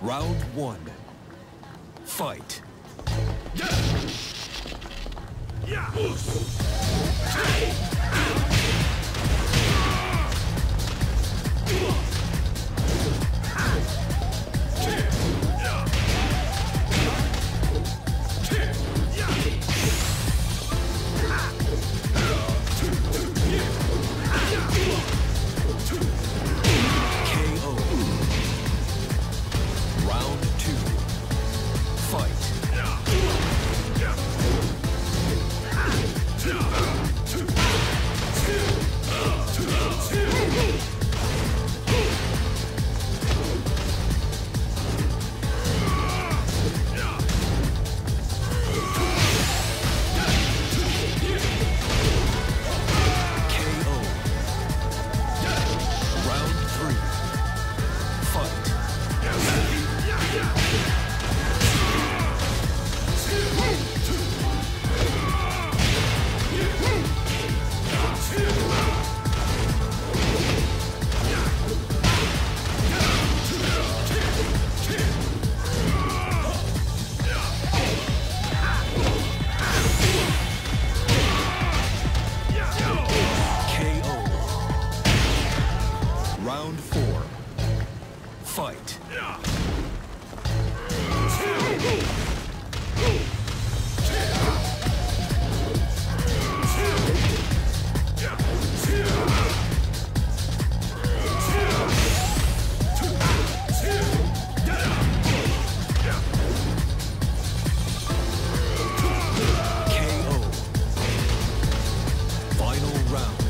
Round one. Fight. Yeah. fight. KO. Final round.